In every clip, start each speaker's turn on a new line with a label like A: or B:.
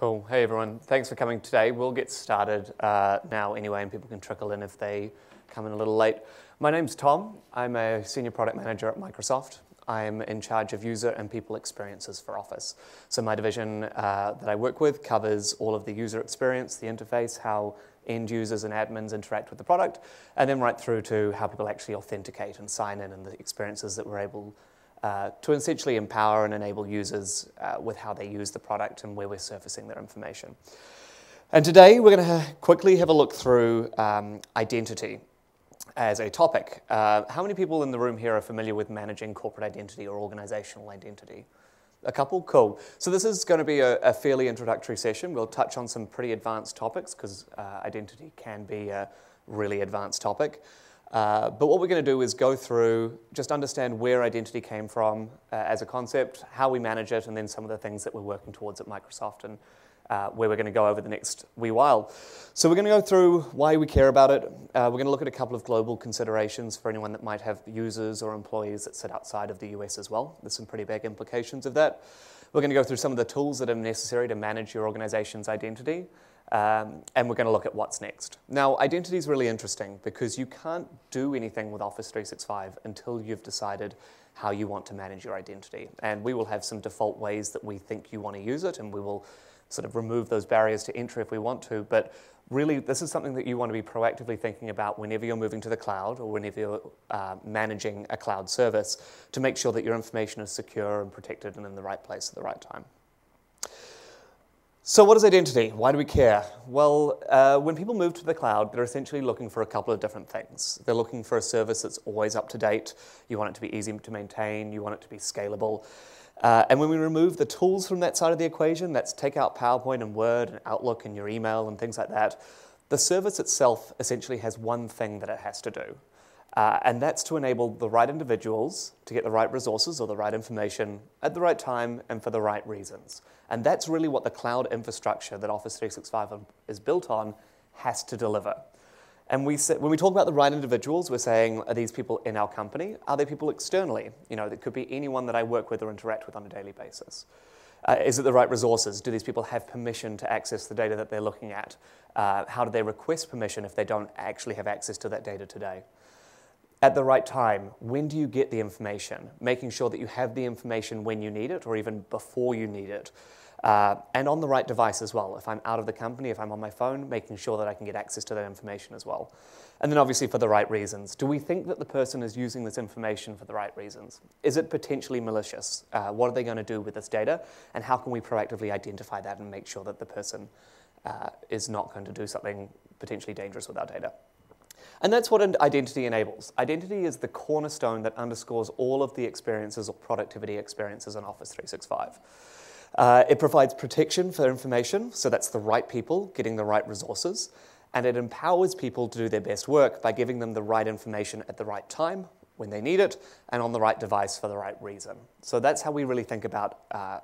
A: Cool. Hey everyone, thanks for coming today. We'll get started uh, now anyway, and people can trickle in if they come in a little late. My name's Tom. I'm a senior product manager at Microsoft. I'm in charge of user and people experiences for Office. So my division uh, that I work with covers all of the user experience, the interface, how end users and admins interact with the product, and then right through to how people actually authenticate and sign in and the experiences that we're able uh, to essentially empower and enable users uh, with how they use the product and where we're surfacing their information. And today we're going to quickly have a look through um, identity as a topic. Uh, how many people in the room here are familiar with managing corporate identity or organizational identity? A couple? Cool. So this is going to be a, a fairly introductory session. We'll touch on some pretty advanced topics because uh, identity can be a really advanced topic. Uh, but what we're going to do is go through, just understand where identity came from uh, as a concept, how we manage it, and then some of the things that we're working towards at Microsoft and uh, where we're going to go over the next wee while. So we're going to go through why we care about it. Uh, we're going to look at a couple of global considerations for anyone that might have users or employees that sit outside of the US as well. There's some pretty big implications of that. We're going to go through some of the tools that are necessary to manage your organization's identity. Um, and we're going to look at what's next. Now, identity is really interesting because you can't do anything with Office 365 until you've decided how you want to manage your identity. And we will have some default ways that we think you want to use it, and we will sort of remove those barriers to entry if we want to. But really, this is something that you want to be proactively thinking about whenever you're moving to the cloud or whenever you're uh, managing a cloud service to make sure that your information is secure and protected and in the right place at the right time. So, what is identity? Why do we care? Well, uh, when people move to the cloud, they're essentially looking for a couple of different things. They're looking for a service that's always up to date. You want it to be easy to maintain, you want it to be scalable. Uh, and when we remove the tools from that side of the equation, let's take out PowerPoint and Word and Outlook and your email and things like that, the service itself essentially has one thing that it has to do. Uh, and that's to enable the right individuals to get the right resources or the right information at the right time and for the right reasons. And that's really what the cloud infrastructure that Office 365 is built on has to deliver. And we say, when we talk about the right individuals, we're saying, are these people in our company? Are they people externally? You know, it could be anyone that I work with or interact with on a daily basis. Uh, is it the right resources? Do these people have permission to access the data that they're looking at? Uh, how do they request permission if they don't actually have access to that data today? at the right time. When do you get the information? Making sure that you have the information when you need it or even before you need it. Uh, and on the right device as well. If I'm out of the company, if I'm on my phone, making sure that I can get access to that information as well. And then obviously for the right reasons. Do we think that the person is using this information for the right reasons? Is it potentially malicious? Uh, what are they going to do with this data? And how can we proactively identify that and make sure that the person uh, is not going to do something potentially dangerous with our data? And that's what identity enables. Identity is the cornerstone that underscores all of the experiences or productivity experiences in Office 365. Uh, it provides protection for information, so that's the right people getting the right resources, and it empowers people to do their best work by giving them the right information at the right time when they need it and on the right device for the right reason. So that's how we really think about uh,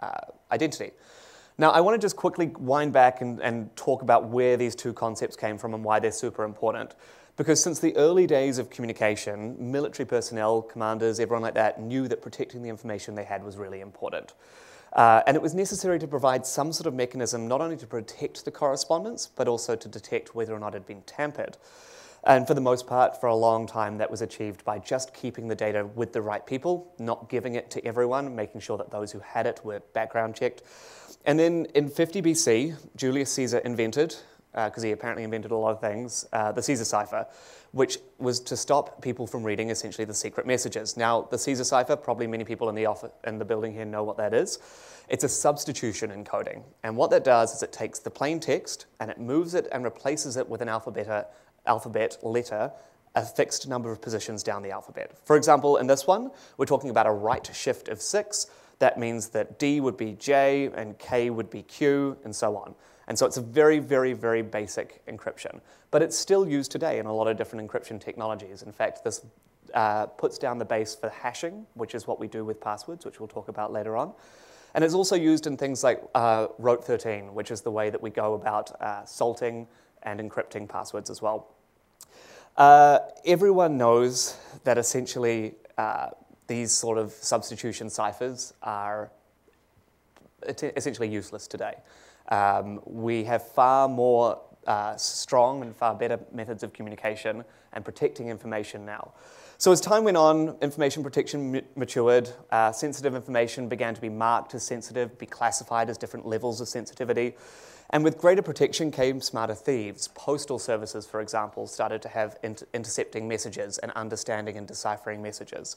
A: uh, identity. Now, I want to just quickly wind back and, and talk about where these two concepts came from and why they're super important. Because since the early days of communication, military personnel, commanders, everyone like that knew that protecting the information they had was really important. Uh, and it was necessary to provide some sort of mechanism not only to protect the correspondence, but also to detect whether or not it had been tampered. And for the most part, for a long time, that was achieved by just keeping the data with the right people, not giving it to everyone, making sure that those who had it were background checked. And then in 50 BC, Julius Caesar invented, because uh, he apparently invented a lot of things, uh, the Caesar cipher, which was to stop people from reading essentially the secret messages. Now, the Caesar cipher, probably many people in the, office, in the building here know what that is. It's a substitution encoding. And what that does is it takes the plain text and it moves it and replaces it with an alphabet, alphabet letter a fixed number of positions down the alphabet. For example, in this one, we're talking about a right shift of six, that means that D would be J and K would be Q and so on. And so it's a very, very, very basic encryption. But it's still used today in a lot of different encryption technologies. In fact, this uh, puts down the base for hashing, which is what we do with passwords, which we'll talk about later on. And it's also used in things like uh, ROT13, which is the way that we go about uh, salting and encrypting passwords as well. Uh, everyone knows that essentially uh, these sort of substitution ciphers are essentially useless today. Um, we have far more uh, strong and far better methods of communication and protecting information now. So as time went on, information protection matured. Uh, sensitive information began to be marked as sensitive, be classified as different levels of sensitivity. And with greater protection came smarter thieves. Postal services, for example, started to have inter intercepting messages and understanding and deciphering messages.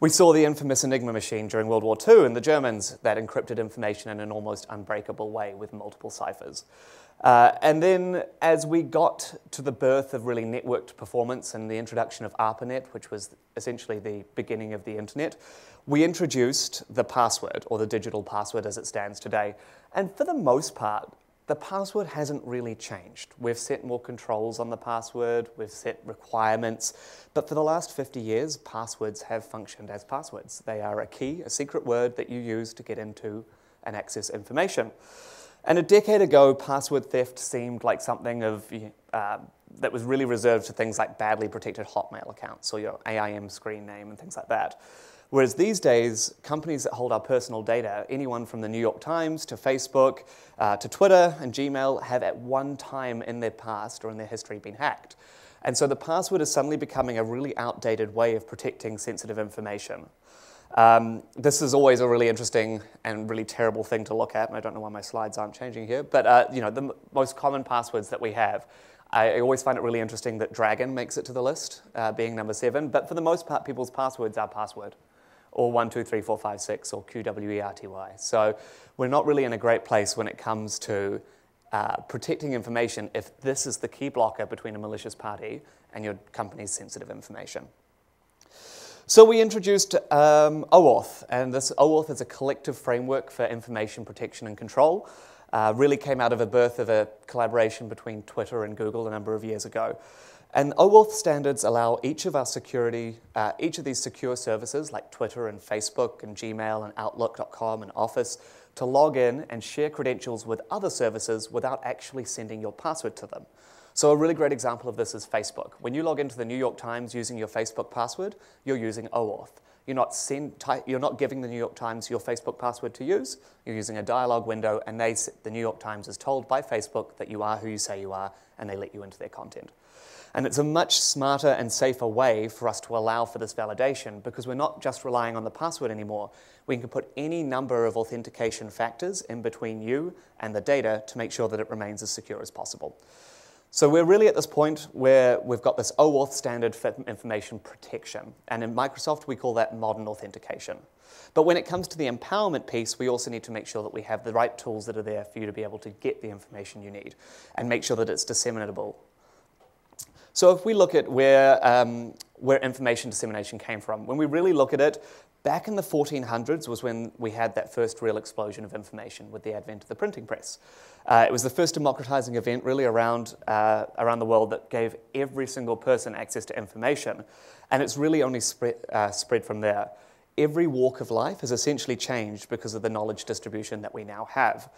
A: We saw the infamous Enigma machine during World War II and the Germans that encrypted information in an almost unbreakable way with multiple ciphers. Uh, and then as we got to the birth of really networked performance and the introduction of ARPANET, which was essentially the beginning of the internet, we introduced the password, or the digital password as it stands today. And for the most part, the password hasn't really changed. We've set more controls on the password, we've set requirements, but for the last 50 years, passwords have functioned as passwords. They are a key, a secret word that you use to get into and access information. And a decade ago, password theft seemed like something of, uh, that was really reserved to things like badly protected Hotmail accounts or your AIM screen name and things like that. Whereas these days, companies that hold our personal data, anyone from the New York Times to Facebook uh, to Twitter and Gmail, have at one time in their past or in their history been hacked. And so the password is suddenly becoming a really outdated way of protecting sensitive information. Um, this is always a really interesting and really terrible thing to look at, and I don't know why my slides aren't changing here, but uh, you know, the most common passwords that we have I always find it really interesting that Dragon makes it to the list, uh, being number seven. But for the most part, people's passwords are password or 1, 2, 3, 4, 5, 6, or QWERTY. So we're not really in a great place when it comes to uh, protecting information if this is the key blocker between a malicious party and your company's sensitive information. So we introduced um, OAuth, and this OAuth is a collective framework for information protection and control. Uh, really came out of a birth of a collaboration between Twitter and Google a number of years ago. And OAuth standards allow each of our security, uh, each of these secure services like Twitter and Facebook and Gmail and Outlook.com and Office to log in and share credentials with other services without actually sending your password to them. So a really great example of this is Facebook. When you log into the New York Times using your Facebook password, you're using OAuth. You're not, send, you're not giving the New York Times your Facebook password to use. You're using a dialog window, and they, the New York Times is told by Facebook that you are who you say you are, and they let you into their content. And it's a much smarter and safer way for us to allow for this validation because we're not just relying on the password anymore. We can put any number of authentication factors in between you and the data to make sure that it remains as secure as possible. So we're really at this point where we've got this OAuth standard for information protection. And in Microsoft, we call that modern authentication. But when it comes to the empowerment piece, we also need to make sure that we have the right tools that are there for you to be able to get the information you need and make sure that it's disseminable so if we look at where, um, where information dissemination came from, when we really look at it, back in the 1400s was when we had that first real explosion of information with the advent of the printing press. Uh, it was the first democratizing event really around, uh, around the world that gave every single person access to information. And it's really only spread, uh, spread from there. Every walk of life has essentially changed because of the knowledge distribution that we now have.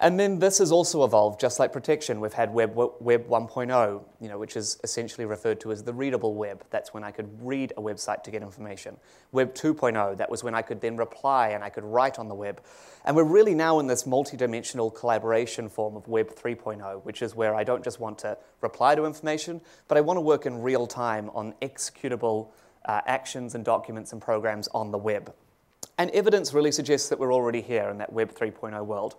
A: And then this has also evolved, just like protection. We've had Web, web 1.0, you know, which is essentially referred to as the readable web. That's when I could read a website to get information. Web 2.0, that was when I could then reply and I could write on the web. And we're really now in this multidimensional collaboration form of Web 3.0, which is where I don't just want to reply to information, but I want to work in real time on executable uh, actions and documents and programs on the web. And evidence really suggests that we're already here in that Web 3.0 world.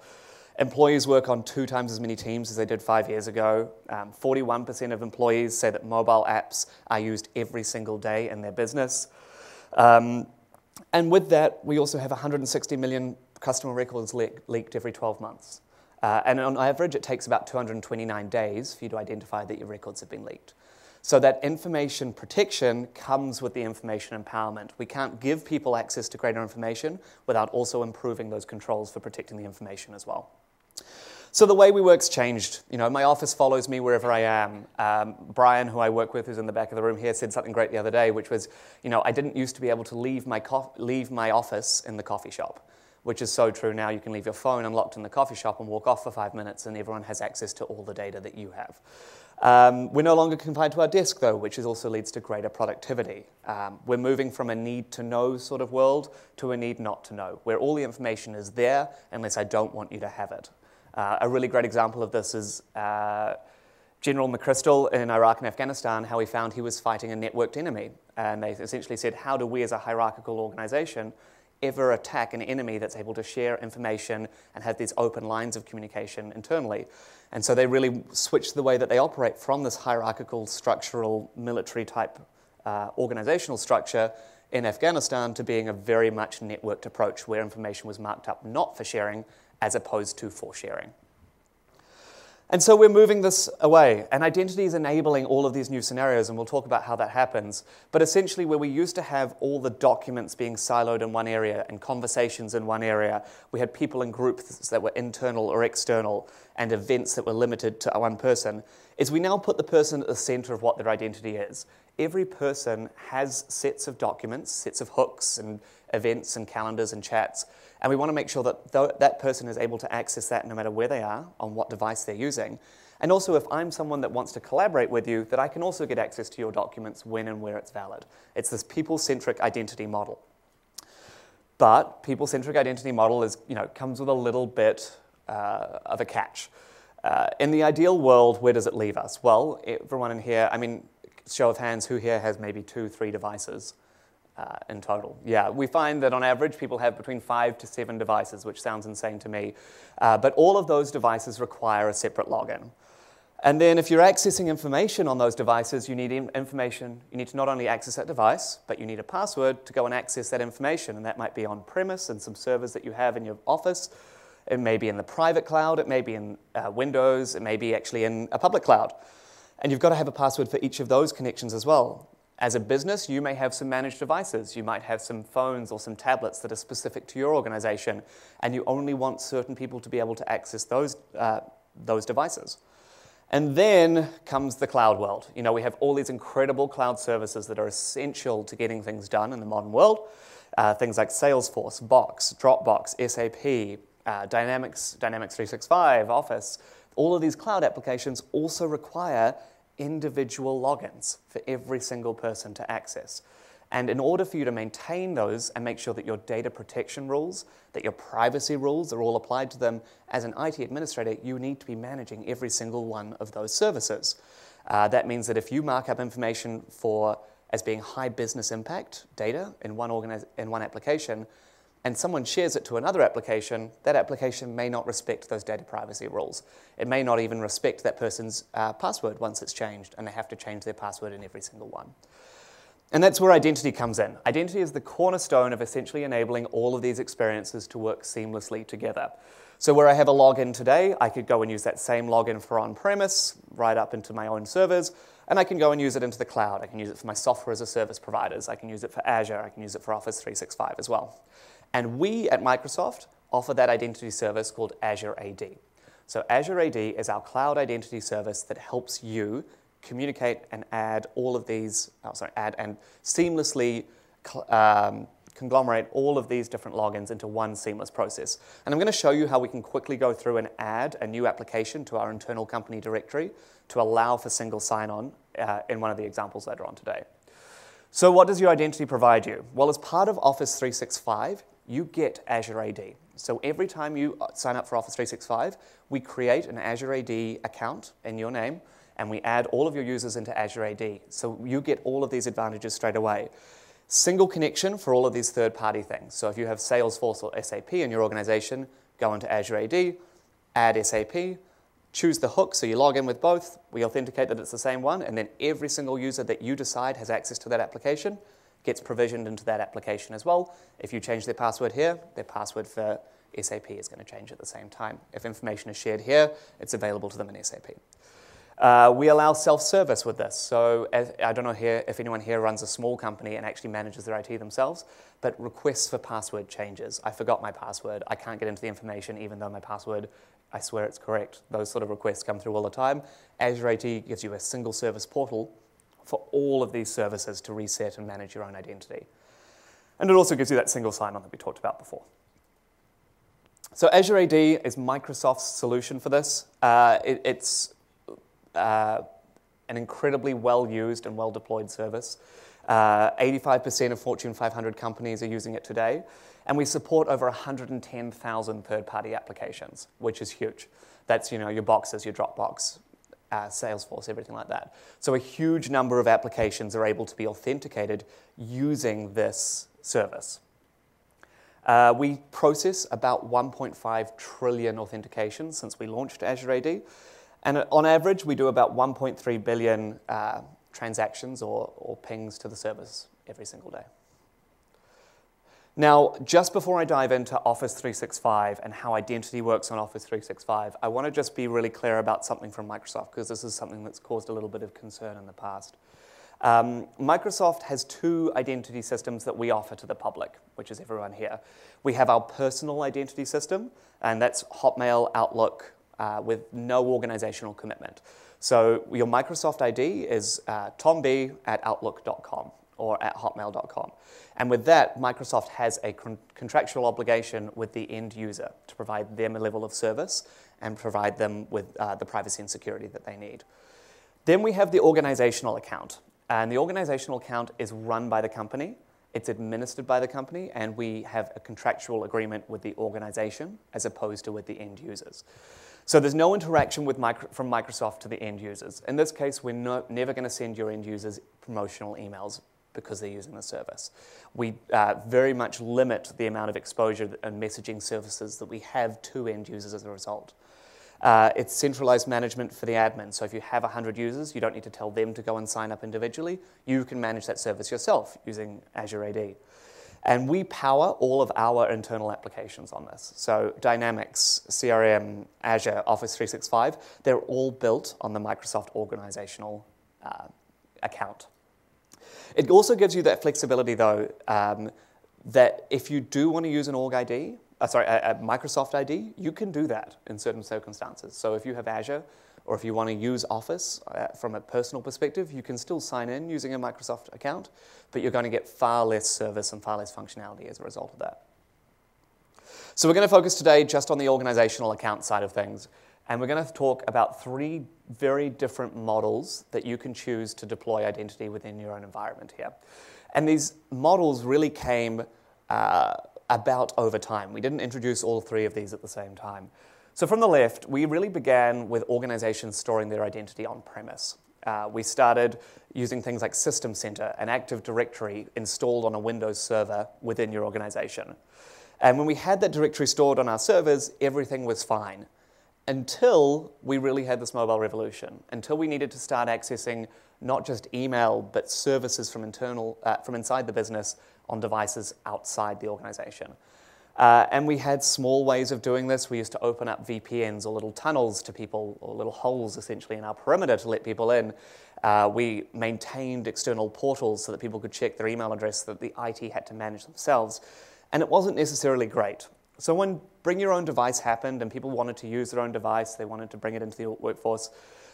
A: Employees work on two times as many teams as they did five years ago. Um, 41% of employees say that mobile apps are used every single day in their business. Um, and with that, we also have 160 million customer records le leaked every 12 months. Uh, and on average, it takes about 229 days for you to identify that your records have been leaked. So that information protection comes with the information empowerment. We can't give people access to greater information without also improving those controls for protecting the information as well. So the way we work's changed. You know, my office follows me wherever I am. Um, Brian, who I work with, who's in the back of the room here, said something great the other day, which was, you know, I didn't used to be able to leave my, leave my office in the coffee shop, which is so true now. You can leave your phone unlocked in the coffee shop and walk off for five minutes, and everyone has access to all the data that you have. Um, we're no longer confined to our desk, though, which also leads to greater productivity. Um, we're moving from a need to know sort of world to a need not to know, where all the information is there unless I don't want you to have it. Uh, a really great example of this is uh, General McChrystal in Iraq and Afghanistan, how he found he was fighting a networked enemy. And they essentially said, How do we as a hierarchical organization ever attack an enemy that's able to share information and have these open lines of communication internally? And so they really switched the way that they operate from this hierarchical, structural, military type uh, organizational structure in Afghanistan to being a very much networked approach where information was marked up not for sharing as opposed to for sharing. And so we're moving this away, and identity is enabling all of these new scenarios, and we'll talk about how that happens. But essentially, where we used to have all the documents being siloed in one area and conversations in one area, we had people in groups that were internal or external, and events that were limited to one person, is we now put the person at the center of what their identity is. Every person has sets of documents, sets of hooks, and events, and calendars, and chats and we want to make sure that th- that person is able to access that no matter where they are, on what device they're using. And also, if I'm someone that wants to collaborate with you, that I can also get access to your documents when and where it's valid. It's this people centric identity model. But people centric identity model is, you know, comes with a little bit uh, of a catch. Uh, in the ideal world, where does it leave us? Well, everyone in here, I mean, show of hands, who here has maybe two, three devices? Uh, in total. Yeah, we find that on average people have between five to seven devices, which sounds insane to me. Uh, but all of those devices require a separate login. And then if you're accessing information on those devices, you need information. You need to not only access that device, but you need a password to go and access that information. And that might be on premise and some servers that you have in your office. It may be in the private cloud. It may be in uh, Windows. It may be actually in a public cloud. And you've got to have a password for each of those connections as well. As a business, you may have some managed devices. You might have some phones or some tablets that are specific to your organization, and you only want certain people to be able to access those, uh, those devices. And then comes the cloud world. You know, we have all these incredible cloud services that are essential to getting things done in the modern world. Uh, things like Salesforce, Box, Dropbox, SAP, uh, Dynamics, Dynamics 365, Office. All of these cloud applications also require individual logins for every single person to access. And in order for you to maintain those and make sure that your data protection rules, that your privacy rules are all applied to them, as an IT administrator, you need to be managing every single one of those services. Uh, that means that if you mark up information for as being high business impact data in one, organiz- in one application, and someone shares it to another application, that application may not respect those data privacy rules. It may not even respect that person's uh, password once it's changed, and they have to change their password in every single one. And that's where identity comes in. Identity is the cornerstone of essentially enabling all of these experiences to work seamlessly together. So, where I have a login today, I could go and use that same login for on premise, right up into my own servers, and I can go and use it into the cloud. I can use it for my software as a service providers, I can use it for Azure, I can use it for Office 365 as well. And we at Microsoft offer that identity service called Azure AD. So Azure AD is our cloud identity service that helps you communicate and add all of these, oh, sorry, add and seamlessly um, conglomerate all of these different logins into one seamless process. And I'm going to show you how we can quickly go through and add a new application to our internal company directory to allow for single sign-on uh, in one of the examples later on today. So what does your identity provide you? Well, as part of Office 365, you get Azure AD. So every time you uh, sign up for Office 365, we create an Azure AD account in your name, and we add all of your users into Azure AD. So you get all of these advantages straight away. Single connection for all of these third-party things. So if you have Salesforce or SAP in your organization, go into Azure AD, add SAP, choose the hook, so you log in with both, we authenticate that it's the same one, and then every single user that you decide has access to that application gets provisioned into that application as well. If you change their password here, their password for SAP is going to change at the same time. If information is shared here, it's available to them in SAP. Uh, we allow self-service with this. So as, I don't know here if anyone here runs a small company and actually manages their IT themselves, but requests for password changes. I forgot my password. I can't get into the information even though my password, I swear it's correct. Those sort of requests come through all the time. Azure AD gives you a single service portal for all of these services to reset and manage your own identity. And it also gives you that single sign-on that we talked about before. So Azure AD is Microsoft's solution for this. Uh, it, it's uh, an incredibly well used and well deployed service. Uh, 85% of Fortune 500 companies are using it today. And we support over 110,000 third party applications, which is huge. That's you know, your boxes, your Dropbox, uh, Salesforce, everything like that. So a huge number of applications are able to be authenticated using this service. Uh, we process about 1.5 trillion authentications since we launched Azure AD. And on average, we do about 1.3 billion uh, transactions or, or pings to the service every single day. Now, just before I dive into Office 365 and how identity works on Office 365, I want to just be really clear about something from Microsoft because this is something that's caused a little bit of concern in the past. Um, Microsoft has two identity systems that we offer to the public, which is everyone here. We have our personal identity system, and that's Hotmail, Outlook, uh, with no organizational commitment. So your Microsoft ID is uh, tomb at outlook.com or at hotmail.com. And with that, Microsoft has a con- contractual obligation with the end user to provide them a level of service and provide them with uh, the privacy and security that they need. Then we have the organizational account. And the organizational account is run by the company, it's administered by the company, and we have a contractual agreement with the organization as opposed to with the end users. So there's no interaction with micro, from Microsoft to the end users. In this case, we're no, never going to send your end users promotional emails because they're using the service. We uh, very much limit the amount of exposure and messaging services that we have to end users as a result. Uh, it's centralized management for the admin. So if you have 100 users, you don't need to tell them to go and sign up individually. You can manage that service yourself using Azure AD. And we power all of our internal applications on this. So Dynamics, CRM, Azure, Office 365, they're all built on the Microsoft organizational uh, account. It also gives you that flexibility, though, um, that if you do want to use an org ID, uh, sorry, a, a, Microsoft ID, you can do that in certain circumstances. So if you have Azure, or if you want to use Office uh, from a personal perspective, you can still sign in using a Microsoft account, but you're going to get far less service and far less functionality as a result of that. So we're going to focus today just on the organizational account side of things. And we're going to talk about three very different models that you can choose to deploy identity within your own environment here. And these models really came uh, about over time. We didn't introduce all three of these at the same time. So from the left, we really began with organizations storing their identity on premise. Uh, we started using things like System Center, an Active Directory installed on a Windows server within your organization. And when we had that directory stored on our servers, everything was fine until we really had this mobile revolution, until we needed to start accessing not just email, but services from, internal, uh, from inside the business on devices outside the organization. Uh, and we had small ways of doing this. We used to open up VPNs or little tunnels to people, or little holes essentially in our perimeter to let people in. Uh, we maintained external portals so that people could check their email address that the IT had to manage themselves. And it wasn't necessarily great. So when bring your own device happened and people wanted to use their own device, they wanted to bring it into the workforce,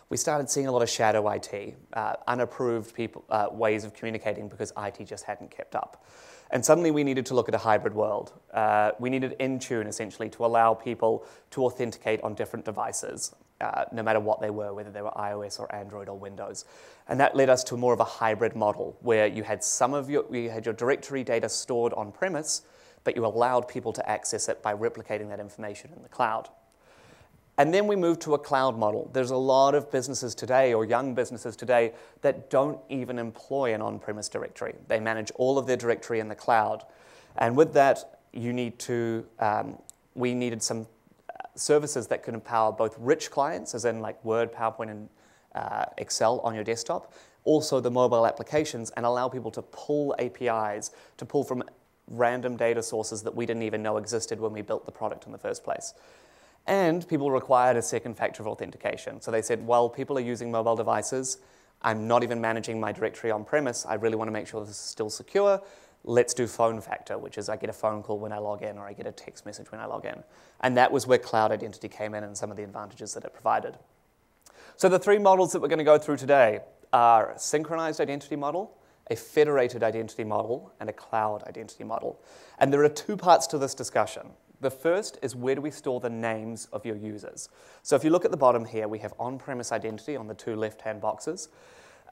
A: we started seeing a lot of shadow IT, uh, unapproved people, uh, ways of communicating because IT just hadn't kept up. And suddenly we needed to look at a hybrid world. Uh, we needed Intune essentially to allow people to authenticate on different devices, uh, no matter what they were, whether they were iOS or Android or Windows. And that led us to more of a hybrid model where you had some of your, you had your directory data stored on premise, but you allowed people to access it by replicating that information in the cloud. And then we moved to a cloud model. There's a lot of businesses today, or young businesses today, that don't even employ an on premise directory. They manage all of their directory in the cloud. And with that, you need to, um, we needed some uh, services that could empower both rich clients, as in like Word, PowerPoint, and uh, Excel on your desktop, also the mobile applications, and allow people to pull APIs, to pull from random data sources that we didn't even know existed when we built the product in the first place. And people required a second factor of authentication. So they said, well, people are using mobile devices. I'm not even managing my directory on premise. I really want to make sure this is still secure. Let's do phone factor, which is I get a phone call when I log in or I get a text message when I log in. And that was where cloud identity came in and some of the advantages that it provided. So the three models that we're going to go through today are synchronized identity model, a federated identity model, and a cloud identity model. And there are two parts to this discussion. The first is where do we store the names of your users? So if you look at the bottom here, we have on-premise identity on the two left-hand boxes.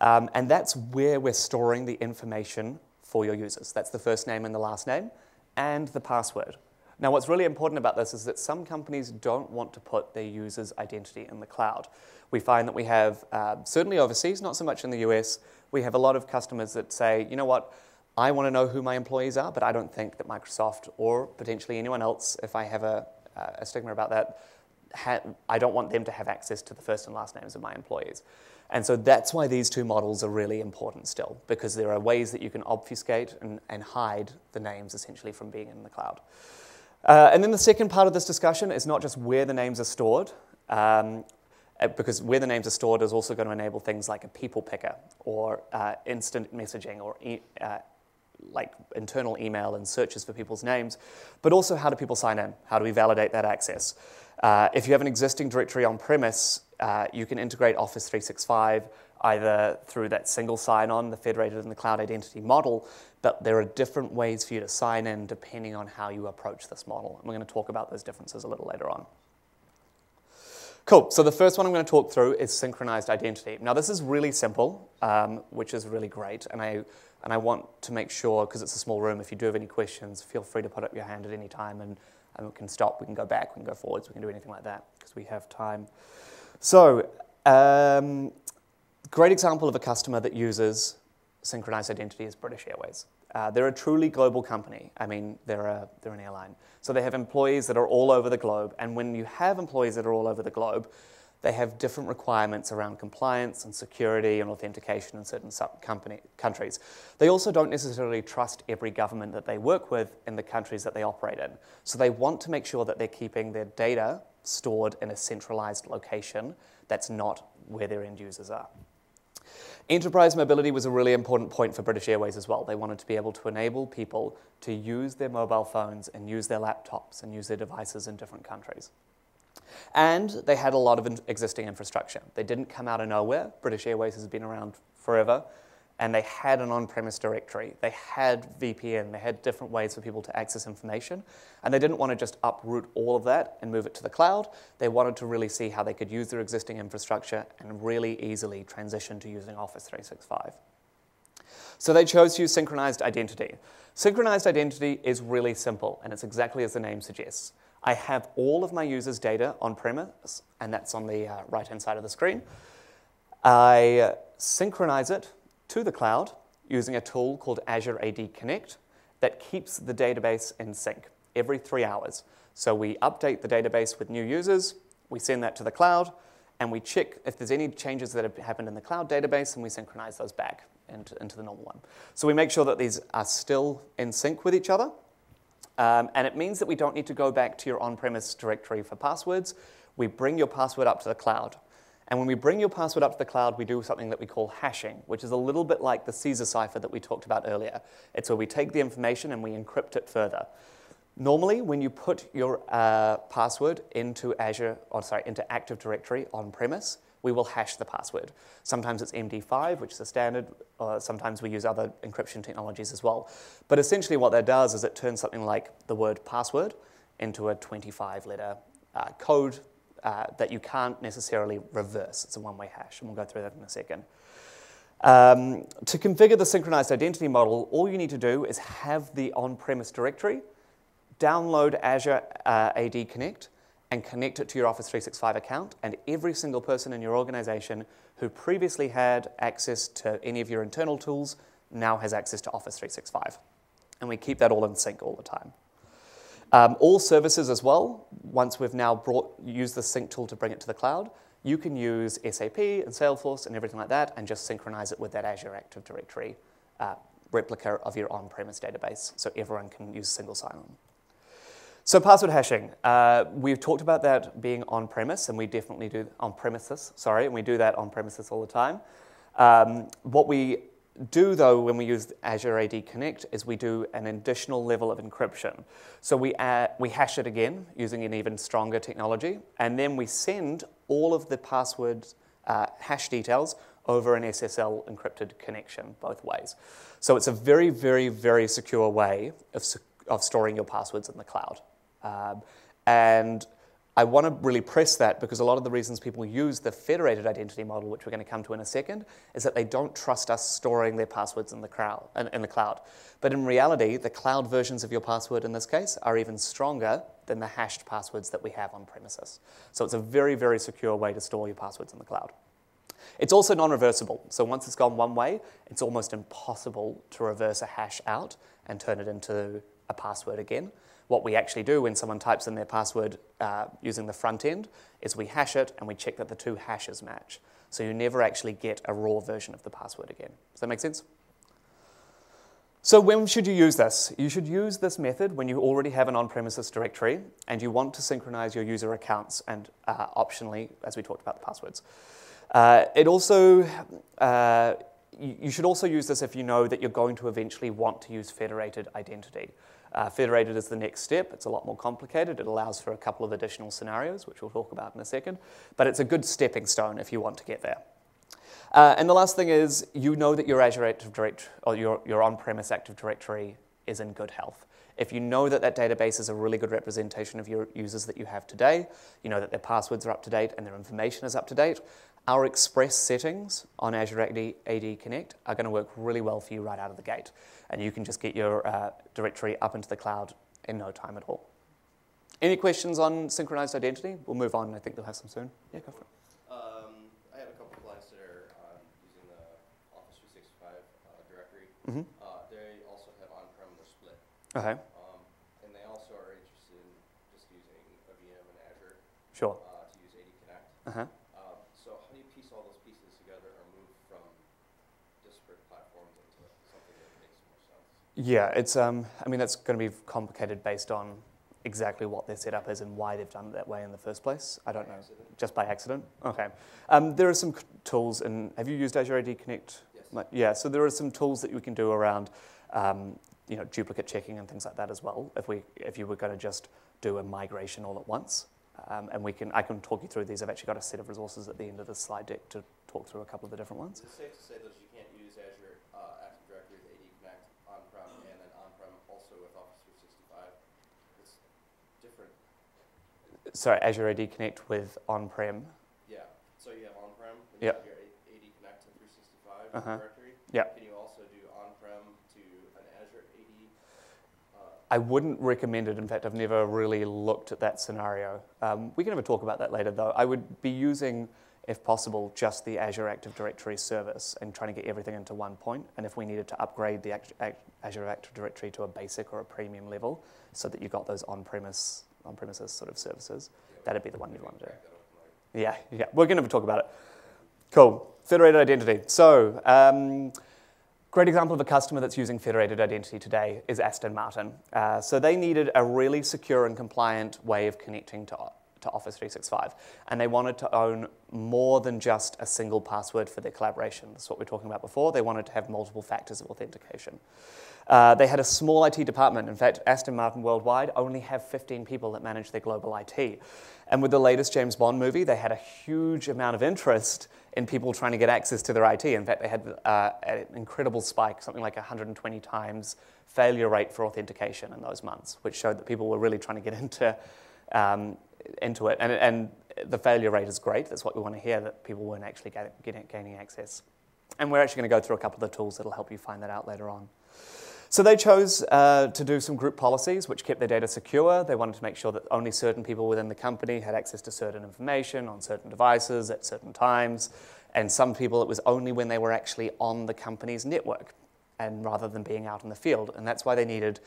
A: Um, and that's where we're storing the information for your users. That's the first name and the last name, and the password. Now, what's really important about this is that some companies don't want to put their users' identity in the cloud. We find that we have, uh, certainly overseas, not so much in the US, we have a lot of customers that say, you know what, I want to know who my employees are, but I don't think that Microsoft or potentially anyone else, if I have a, a stigma about that, I don't want them to have access to the first and last names of my employees. And so that's why these two models are really important still, because there are ways that you can obfuscate and, and hide the names essentially from being in the cloud. Uh, and then the second part of this discussion is not just where the names are stored, um, because where the names are stored is also going to enable things like a people picker or uh, instant messaging or e uh, like internal email and searches for people's names, but also how do people sign in? How do we validate that access? Uh, if you have an existing directory on premise, uh, you can integrate Office 365 either through that single sign-on, the federated and the cloud identity model, but there are different ways for you to sign in depending on how you approach this model. And we're going to talk about those differences a little later on. Cool, so the first one I'm going to talk through is synchronized identity. Now this is really simple, um, which is really great, and I, and I want to make sure, because it's a small room, if you do have any questions, feel free to put up your hand at any time and, and we can stop, we can go back, we can go forwards, we can do anything like that, because we have time. So, um, great example of a customer that uses synchronized identity is British Airways. Uh, they're a truly global company. I mean, they're, a, they're an airline. So they have employees that are all over the globe. And when you have employees that are all over the globe, they have different requirements around compliance and security and authentication in certain company, countries. They also don't necessarily trust every government that they work with in the countries that they operate in. So they want to make sure that they're keeping their data stored in a centralized location that's not where their end users are. Enterprise mobility was a really important point for British Airways as well. They wanted to be able to enable people to use their mobile phones and use their laptops and use their devices in different countries. And they had a lot of existing infrastructure. They didn't come out of nowhere. British Airways has been around forever and they had an on-premise directory. They had VPN. They had different ways for people to access information. And they didn't want to just uproot all of that and move it to the cloud. They wanted to really see how they could use their existing infrastructure and really easily transition to using Office 365. So they chose to use synchronized identity. Synchronized identity is really simple, and it's exactly as the name suggests. I have all of my users' data on premise, and that's on the uh, right-hand side of the screen. I synchronize it to the cloud using a tool called Azure AD Connect that keeps the database in sync every three hours. So we update the database with new users, we send that to the cloud, and we check if there's any changes that have happened in the cloud database, and we synchronize those back into, into the normal one. So we make sure that these are still in sync with each other, um, and it means that we don't need to go back to your on-premise directory for passwords. We bring your password up to the cloud. And when we bring your password up to the cloud, we do something that we call hashing, which is a little bit like the Caesar cipher that we talked about earlier. It's where we take the information and we encrypt it further. Normally, when you put your uh, password into Azure, or sorry, into Active Directory on premise, we will hash the password. Sometimes it's MD5, which is a standard. Sometimes we use other encryption technologies as well. But essentially what that does is it turns something like the word password into a 25-letter uh, code uh, that you can't necessarily reverse. It's a one-way hash, and we'll go through that in a second. Um, to configure the synchronized identity model, all you need to do is have the on-premise directory, download Azure uh, AD Connect, and connect it to your Office 365 account, and every single person in your organization who previously had access to any of your internal tools now has access to Office 365. And we keep that all in sync all the time. Um, all services as well, once we've now brought, used the sync tool to bring it to the cloud, you can use SAP and Salesforce and everything like that and just synchronize it with that Azure Active Directory uh, replica of your on-premise database so everyone can use single sign-on. So password hashing, uh, we've talked about that being on-premise and we definitely do on-premises, sorry, and we do that on-premises all the time. Um, what we do, though, when we use Azure AD Connect, is we do an additional level of encryption. So we, add, we hash it again using an even stronger technology, and then we send all of the password uh, hash details over an SSL encrypted connection both ways. So it's a very, very, very secure way of, of storing your passwords in the cloud. Um, and I want to really press that because a lot of the reasons people use the federated identity model, which we're going to come to in a second, is that they don't trust us storing their passwords in the, crowd, in the cloud. But in reality, the cloud versions of your password in this case are even stronger than the hashed passwords that we have on premises. So it's a very, very secure way to store your passwords in the cloud. It's also non-reversible. So once it's gone one way, it's almost impossible to reverse a hash out and turn it into a password again. What we actually do when someone types in their password uh, using the front end is we hash it and we check that the two hashes match. So you never actually get a raw version of the password again. Does that make sense? So when should you use this? You should use this method when you already have an on-premises directory and you want to synchronize your user accounts and uh, optionally, as we talked about, the passwords. Uh, it also, uh, you should also use this if you know that you're going to eventually want to use federated identity. Uh, federated is the next step. It's a lot more complicated. It allows for a couple of additional scenarios, which we'll talk about in a second. But it's a good stepping stone if you want to get there. Uh, and the last thing is you know that your Azure Active Directory or your, your on-premise Active Directory is in good health. If you know that that database is a really good representation of your users that you have today, you know that their passwords are up to date and their information is up to date, our express settings on Azure AD, AD Connect are going to work really well for you right out of the gate. And you can just get your uh, directory up into the cloud in no time at all. Any questions on synchronized identity? We'll move on. I think they'll have some soon. Yeah, go for it.
B: Um, I have a couple of clients that are um, using the Office 365 uh, directory.
A: Mm-hmm.
B: Uh, they also have on-prem, they're split.
A: Okay,
B: Um, and they also are interested in just using a VM and Azure
A: sure.
B: uh, to use AD Connect.
A: Uh-huh.
B: Um, so how do you piece all those pieces together or move from disparate platforms into something that makes more sense?
A: Yeah, it's. Um, I mean, that's going to be complicated based on exactly what their setup is and why they've done it that way in the first place. I don't
B: By
A: know.
B: accident?
A: Just by accident. Okay. Um, there are some c- tools, and have you used Azure AD Connect?
B: Yes.
A: Like, Yeah. So there are some tools that you can do around, um, you know, duplicate checking and things like that as well. If we, if you were going to just do a migration all at once, um, and we can, I can talk you through these. I've actually got a set of resources at the end of the slide deck to talk through a couple of the different ones.
B: Is it safe to say that you can't use Azure uh, Active Directory with AD Connect on-prem and then on-prem also with Office 365? It's different.
A: Sorry, Azure AD Connect with on-prem.
B: Yeah. So you have on-prem, and
A: Yep.
B: you have your AD Connect to 365
A: Uh-huh.
B: directory.
A: Yep.
B: Can you also do on-prem to an Azure AD? Uh,
A: I wouldn't recommend it. In fact, I've never really looked at that scenario. Um, we can have a talk about that later, though. I would be using, if possible, just the Azure Active Directory service and trying to get everything into one point. And if we needed to upgrade the Azure Active Directory to a basic or a premium level, so that you got those on-premise on-premises sort of services, that'd be the one you'd want to do. Yeah, yeah. We're going to talk about it. Cool. Federated identity. So, um, great example of a customer that's using federated identity today is Aston Martin. Uh, so they needed a really secure and compliant way of connecting to, to Office 365. And they wanted to own more than just a single password for their collaboration. That's what we were talking about before. They wanted to have multiple factors of authentication. Uh, they had a small IT department. In fact, Aston Martin worldwide only have 15 people that manage their global IT. And with the latest James Bond movie, they had a huge amount of interest in people trying to get access to their IT. In fact, they had uh, an incredible spike, something like 120 times failure rate for authentication in those months, which showed that people were really trying to get into, um, into it. And, and the failure rate is great. That's what we want to hear, that people weren't actually getting, gaining access. And we're actually going to go through a couple of the tools that'll help you find that out later on. So they chose uh, to do some group policies which kept their data secure. They wanted to make sure that only certain people within the company had access to certain information on certain devices at certain times. And some people, it was only when they were actually on the company's network and rather than being out in the field. And that's why they needed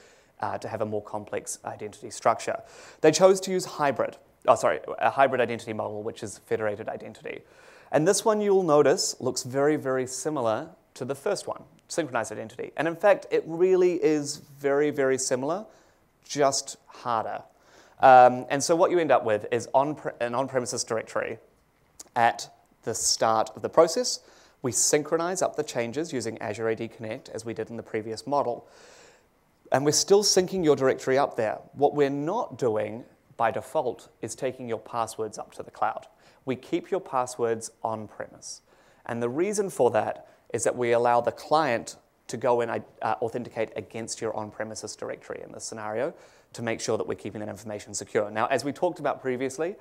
A: uh, to have a more complex identity structure. They chose to use hybrid, oh, sorry, a hybrid identity model, which is federated identity. And this one you'll notice looks very, very similar to the first one, synchronized identity. And in fact, it really is very, very similar, just harder. Um, and so what you end up with is on an on-premises directory at the start of the process. We synchronize up the changes using Azure AD Connect as we did in the previous model. And we're still syncing your directory up there. What we're not doing by default is taking your passwords up to the cloud. We keep your passwords on premise. And the reason for that is that we allow the client to go and uh, authenticate against your on premises directory in this scenario to make sure that we're keeping that information secure. Now, as we talked about previously,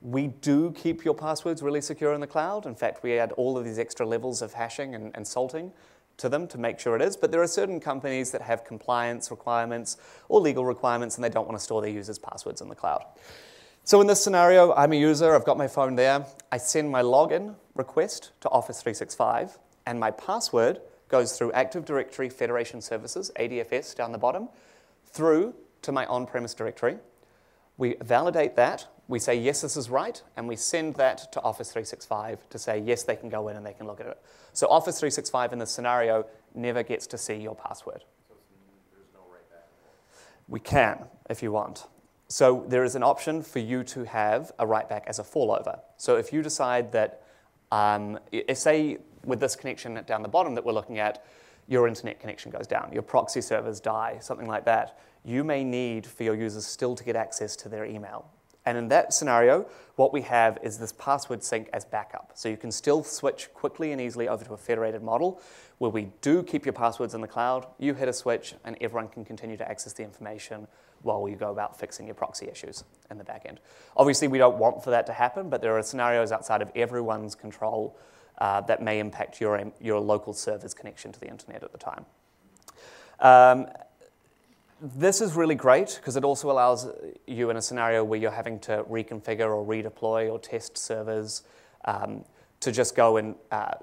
A: we do keep your passwords really secure in the cloud. In fact, we add all of these extra levels of hashing and, and salting to them to make sure it is. But there are certain companies that have compliance requirements or legal requirements and they don't want to store their users' passwords in the cloud. So in this scenario, I'm a user, I've got my phone there. I send my login request to Office 365 and my password goes through Active Directory Federation Services, ADFS down the bottom, through to my on-premise directory. We validate that we say, yes, this is right, and we send that to Office 365 to say, yes, they can go in and they can look at it. So Office 365 in this scenario never gets to see your password.
B: So there's no write back.
A: We can, if you want. So there is an option for you to have a write back as a failover. So if you decide that, um, if say with this connection down the bottom that we're looking at, your internet connection goes down, your proxy servers die, something like that, you may need for your users still to get access to their email and in that scenario, what we have is this password sync as backup. So you can still switch quickly and easily over to a federated model where we do keep your passwords in the cloud, you hit a switch, and everyone can continue to access the information while you go about fixing your proxy issues in the back end. Obviously, we don't want for that to happen, but there are scenarios outside of everyone's control uh, that may impact your, your local server's connection to the internet at the time. Um, this is really great because it also allows you in a scenario where you're having to reconfigure or redeploy or test servers um, to just go and uh,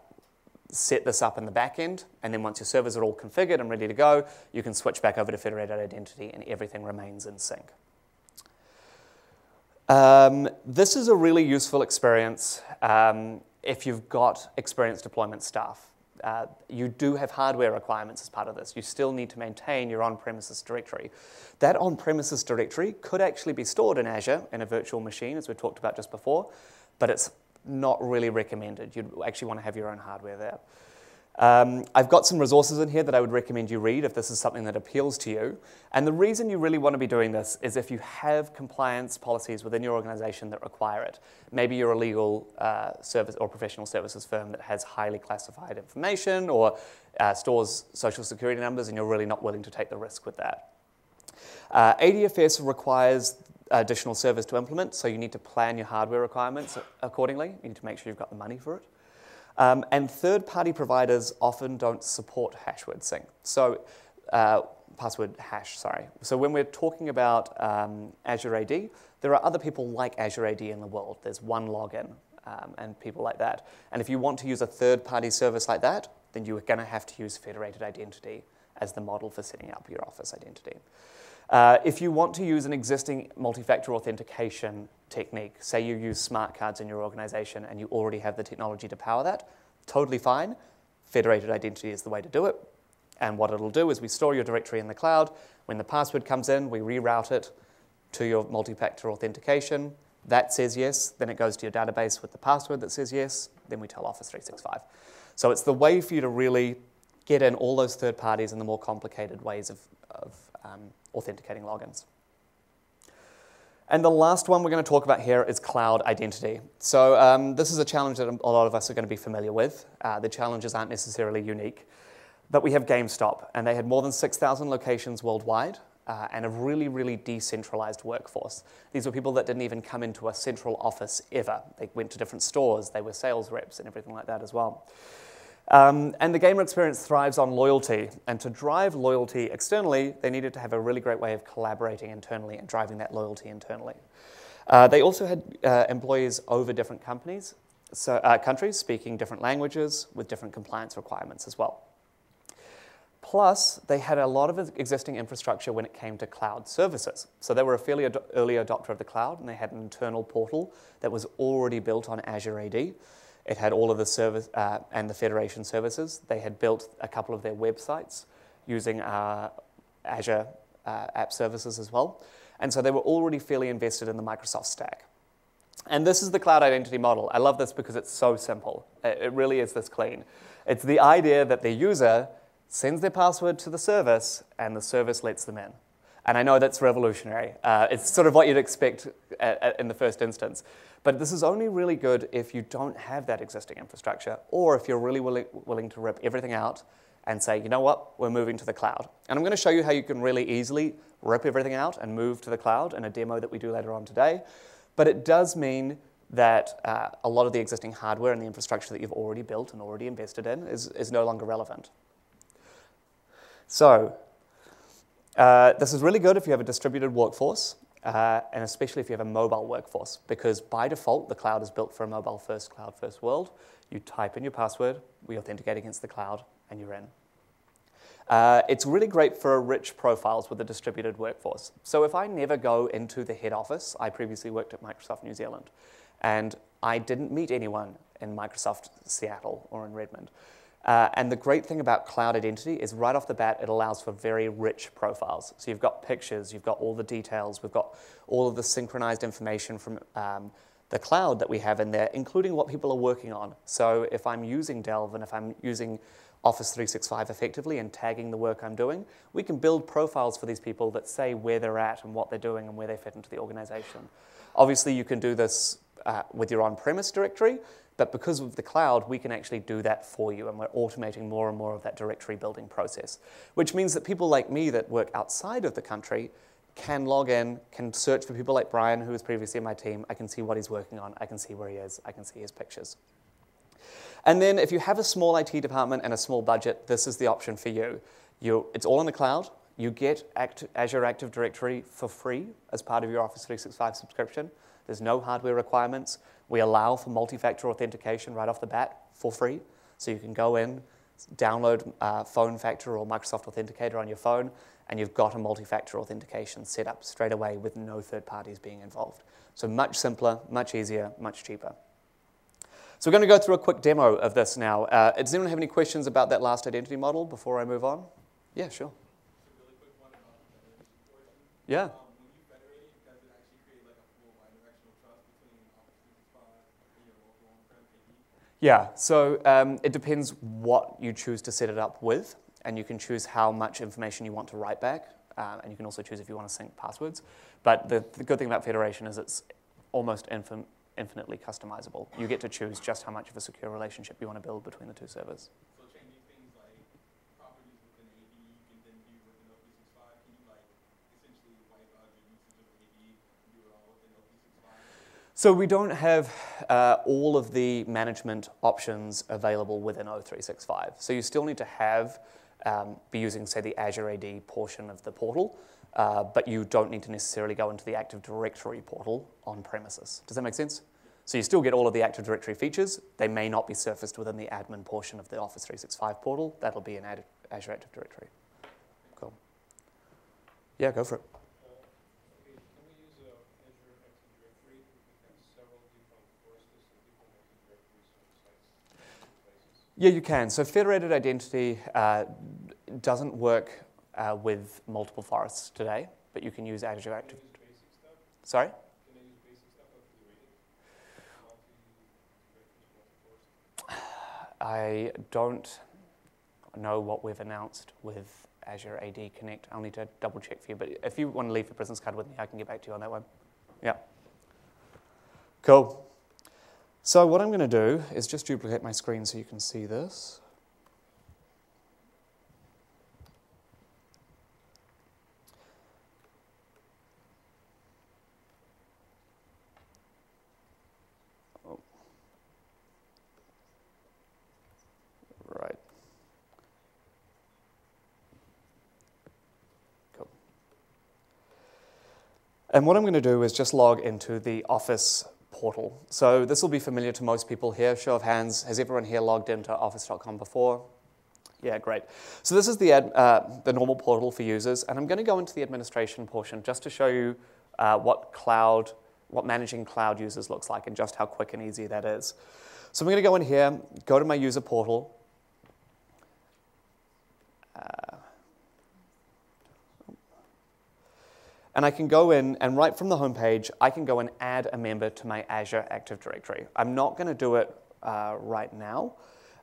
A: set this up in the back end. And then once your servers are all configured and ready to go, you can switch back over to federated identity and everything remains in sync. Um, this is a really useful experience um, if you've got experienced deployment staff uh, you do have hardware requirements as part of this. You still need to maintain your on-premises directory. That on-premises directory could actually be stored in Azure in a virtual machine, as we talked about just before, but it's not really recommended. You'd actually want to have your own hardware there. Um, I've got some resources in here that I would recommend you read if this is something that appeals to you. And the reason you really want to be doing this is if you have compliance policies within your organization that require it. Maybe you're a legal uh, service or professional services firm that has highly classified information or uh, stores social security numbers and you're really not willing to take the risk with that. Uh, ADFS requires additional service to implement, so you need to plan your hardware requirements accordingly. You need to make sure you've got the money for it. Um, and third-party providers often don't support hashword sync. So uh, password hash, sorry. So when we're talking about um, Azure AD, there are other people like Azure AD in the world. There's OneLogin um, and people like that. And if you want to use a third-party service like that, then you're going to have to use federated identity as the model for setting up your Office identity. Uh, if you want to use an existing multi-factor authentication technique, say you use smart cards in your organization and you already have the technology to power that, totally fine. Federated identity is the way to do it. And what it'll do is we store your directory in the cloud. When the password comes in, we reroute it to your multi-factor authentication. That says yes. Then it goes to your database with the password that says yes. Then we tell Office 365. So it's the way for you to really get in all those third parties and the more complicated ways of, of um, authenticating logins. And the last one we're going to talk about here is cloud identity. So um, this is a challenge that a lot of us are going to be familiar with. Uh, the challenges aren't necessarily unique. But we have GameStop, and they had more than 6,000 locations worldwide uh, and a really, really decentralized workforce. These were people that didn't even come into a central office ever. They went to different stores, they were sales reps and everything like that as well. Um, and the gamer experience thrives on loyalty. And to drive loyalty externally, they needed to have a really great way of collaborating internally and driving that loyalty internally. Uh, they also had uh, employees over different companies, so, uh, countries speaking different languages with different compliance requirements as well. Plus, they had a lot of existing infrastructure when it came to cloud services. So they were a fairly ad- early adopter of the cloud, and they had an internal portal that was already built on Azure AD. It had all of the service uh, and the Federation services. They had built a couple of their websites using uh, Azure uh, app services as well. And so they were already fairly invested in the Microsoft stack. And this is the cloud identity model. I love this because it's so simple. It really is this clean. It's the idea that the user sends their password to the service and the service lets them in. And I know that's revolutionary. Uh, it's sort of what you'd expect at, at, in the first instance. But this is only really good if you don't have that existing infrastructure or if you're really willi- willing to rip everything out and say, you know what, we're moving to the cloud. And I'm going to show you how you can really easily rip everything out and move to the cloud in a demo that we do later on today. But it does mean that uh, a lot of the existing hardware and the infrastructure that you've already built and already invested in is, is no longer relevant. So, uh, this is really good if you have a distributed workforce, uh, and especially if you have a mobile workforce, because by default, the cloud is built for a mobile first, cloud first world. You type in your password, we authenticate against the cloud, and you're in. Uh, it's really great for rich profiles with a distributed workforce. So if I never go into the head office, I previously worked at Microsoft New Zealand, and I didn't meet anyone in Microsoft Seattle or in Redmond. Uh, and the great thing about cloud identity is right off the bat, it allows for very rich profiles. So you've got pictures, you've got all the details, we've got all of the synchronized information from um, the cloud that we have in there, including what people are working on. So if I'm using Delve and if I'm using Office 365 effectively and tagging the work I'm doing, we can build profiles for these people that say where they're at and what they're doing and where they fit into the organization. Obviously, you can do this uh, with your on premise directory, but because of the cloud, we can actually do that for you, and we're automating more and more of that directory building process, which means that people like me that work outside of the country can log in, can search for people like Brian, who was previously in my team. I can see what he's working on, I can see where he is, I can see his pictures. And then if you have a small IT department and a small budget, this is the option for you. you it's all in the cloud. You get Azure Active Directory for free as part of your Office 365 subscription. There's no hardware requirements. We allow for multi-factor authentication right off the bat for free. So you can go in, download uh, Phone Factor or Microsoft Authenticator on your phone, and you've got a multi-factor authentication set up straight away with no third parties being involved. So much simpler, much easier, much cheaper. So we're going to go through a quick demo of this now. Uh, does anyone have any questions about that last identity model before I move on? Yeah, sure. Yeah. Yeah, so um, it depends what you choose to set it up with, and you can choose how much information you want to write back, um, and you can also choose if you want to sync passwords. But the, the good thing about Federation is it's almost infin infinitely customizable. You get to choose just how much of a secure relationship you want to build between the two servers. So we don't have uh, all of the management options available within O365. So you still need to have, um, be using, say, the Azure AD portion of the portal, uh, but you don't need to necessarily go into the Active Directory portal on premises. Does that make sense? So you still get all of the Active Directory features. They may not be surfaced within the admin portion of the Office 365 portal. That'll be in Azure Active Directory. Cool. Yeah, go for it. Yeah, you can. So federated identity uh, doesn't work uh, with multiple forests today, but you can use Azure Active. Sorry? I don't know what we've announced with Azure AD Connect. I'll need to double check for you. But if you want to leave your business card with me, I can get back to you on that one. Yeah. Cool. So what I'm going to do is just duplicate my screen so you can see this. Oh. Right. Cool. And what I'm going to do is just log into the Office portal. So this will be familiar to most people here. Show of hands, has everyone here logged into office.com before? Yeah, great. So this is the, ad, uh, the normal portal for users, and I'm going to go into the administration portion just to show you uh, what cloud, what managing cloud users looks like and just how quick and easy that is. So I'm going to go in here, go to my user portal, uh, And I can go in and right from the homepage, I can go and add a member to my Azure Active Directory. I'm not going to do it uh, right now,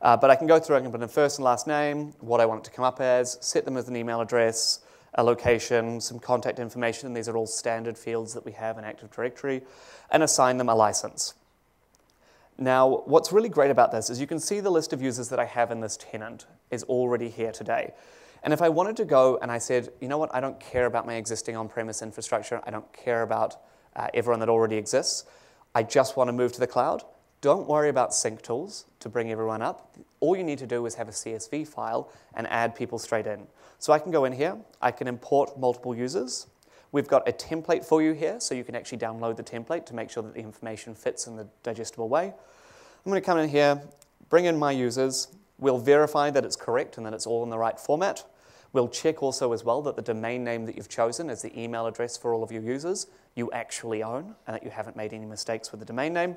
A: uh, but I can go through, I can put in first and last name, what I want it to come up as, set them as an email address, a location, some contact information, these are all standard fields that we have in Active Directory, and assign them a license. Now, what's really great about this is you can see the list of users that I have in this tenant is already here today. And if I wanted to go and I said, you know what, I don't care about my existing on-premise infrastructure, I don't care about uh, everyone that already exists, I just want to move to the cloud, don't worry about sync tools to bring everyone up. All you need to do is have a CSV file and add people straight in. So I can go in here, I can import multiple users. We've got a template for you here, so you can actually download the template to make sure that the information fits in the digestible way. I'm going to come in here, bring in my users. We'll verify that it's correct and that it's all in the right format. We'll check also as well that the domain name that you've chosen is the email address for all of your users you actually own and that you haven't made any mistakes with the domain name.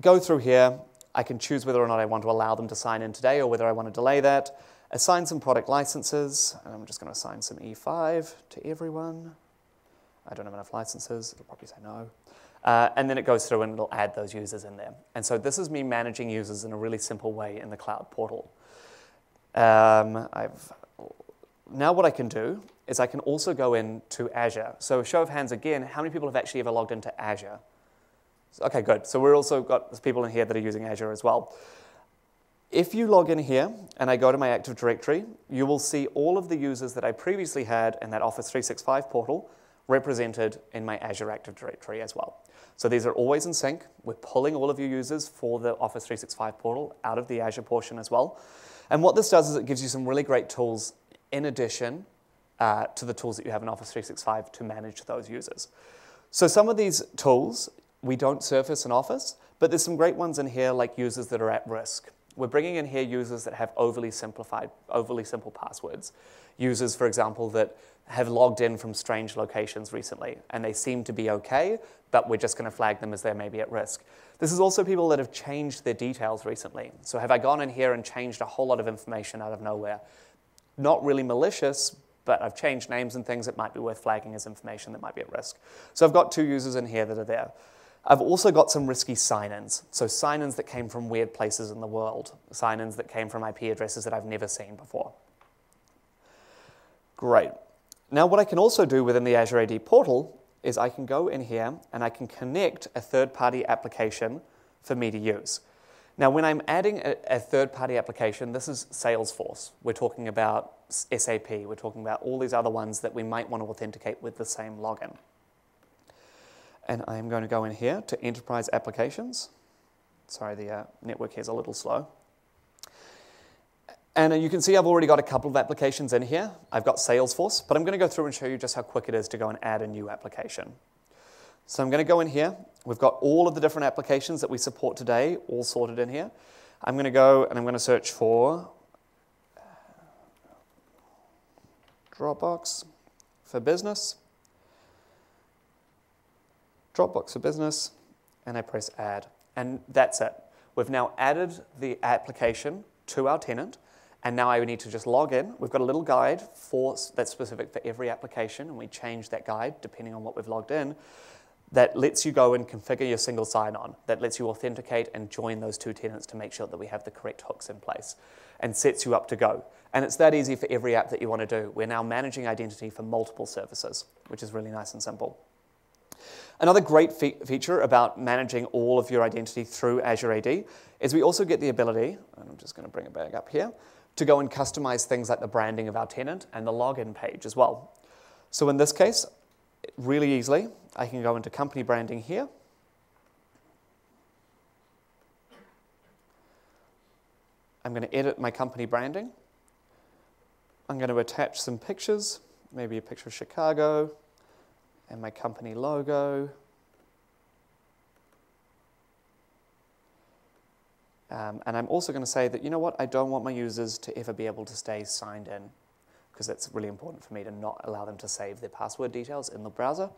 A: Go through here. I can choose whether or not I want to allow them to sign in today or whether I want to delay that. Assign some product licenses. And I'm just going to assign some E5 to everyone. I don't have enough licenses. It'll probably say no. Uh, and then it goes through and it'll add those users in there. And so this is me managing users in a really simple way in the cloud portal. Um, I've, now what I can do is I can also go into Azure. So show of hands again, how many people have actually ever logged into Azure? Okay, good. So we're also got people in here that are using Azure as well. If you log in here and I go to my Active Directory, you will see all of the users that I previously had in that Office 365 portal represented in my Azure Active Directory as well. So these are always in sync. We're pulling all of your users for the Office 365 portal out of the Azure portion as well. And what this does is it gives you some really great tools in addition uh, to the tools that you have in Office 365 to manage those users. So some of these tools we don't surface in Office, but there's some great ones in here like users that are at risk. We're bringing in here users that have overly simplified, overly simple passwords. Users, for example, that have logged in from strange locations recently and they seem to be okay, but we're just going to flag them as they may be at risk. This is also people that have changed their details recently. So have I gone in here and changed a whole lot of information out of nowhere? Not really malicious, but I've changed names and things that might be worth flagging as information that might be at risk. So I've got two users in here that are there. I've also got some risky sign-ins. So sign-ins that came from weird places in the world, sign-ins that came from IP addresses that I've never seen before. Great. Now what I can also do within the Azure AD portal is I can go in here and I can connect a third-party application for me to use. Now when I'm adding a, a third-party application, this is Salesforce. We're talking about SAP. We're talking about all these other ones that we might want to authenticate with the same login. And I'm going to go in here to Enterprise Applications. Sorry, the uh, network here is a little slow. And uh, you can see I've already got a couple of applications in here. I've got Salesforce, but I'm going to go through and show you just how quick it is to go and add a new application. So I'm going to go in here. We've got all of the different applications that we support today all sorted in here. I'm going to go and I'm going to search for Dropbox for business. Dropbox for Business, and I press Add. And that's it. We've now added the application to our tenant, and now I need to just log in. We've got a little guide for, that's specific for every application, and we change that guide depending on what we've logged in. That lets you go and configure your single sign-on. That lets you authenticate and join those two tenants to make sure that we have the correct hooks in place, and sets you up to go. And it's that easy for every app that you want to do. We're now managing identity for multiple services, which is really nice and simple. Another great fe feature about managing all of your identity through Azure AD is we also get the ability, and I'm just going to bring it back up here, to go and customize things like the branding of our tenant and the login page as well. So in this case, really easily, I can go into company branding here. I'm going to edit my company branding. I'm going to attach some pictures, maybe a picture of Chicago, and my company logo. Um, and I'm also going to say that, you know what, I don't want my users to ever be able to stay signed in because it's really important for me to not allow them to save their password details in the browser.